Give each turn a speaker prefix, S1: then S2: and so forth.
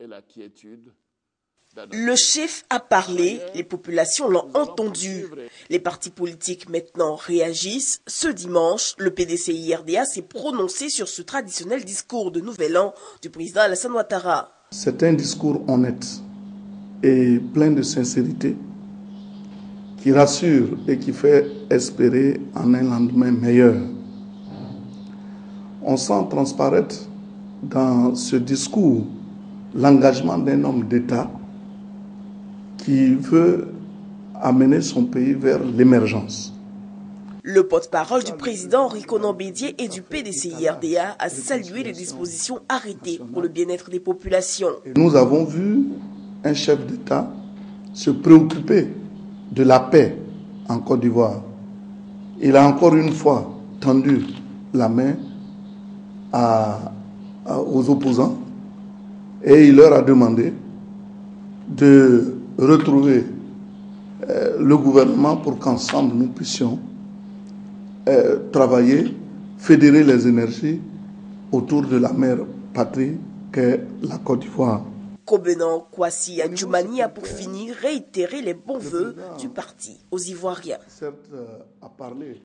S1: et la quiétude.
S2: Le chef a parlé, les populations l'ont entendu. Les partis politiques maintenant réagissent. Ce dimanche, le PDCI-RDA s'est prononcé sur ce traditionnel discours de Nouvel An du président Alassane Ouattara.
S3: C'est un discours honnête et plein de sincérité qui rassure et qui fait espérer en un lendemain meilleur. On sent transparaître dans ce discours l'engagement d'un homme d'État qui veut amener son pays vers l'émergence.
S2: Le porte-parole du président Henri Conan Bédier et du PDCI-RDA a salué les dispositions arrêtées pour le bien-être des populations.
S3: Nous avons vu un chef d'État se préoccuper de la paix en Côte d'Ivoire. Il a encore une fois tendu la main aux opposants et il leur a demandé de retrouver euh, le gouvernement pour qu'ensemble nous puissions euh, travailler, fédérer les énergies autour de la mère patrie qu'est la Côte d'Ivoire.
S2: Kobenan Kwasi Adjoumani a pour finir réitéré les bons voeux du parti aux Ivoiriens.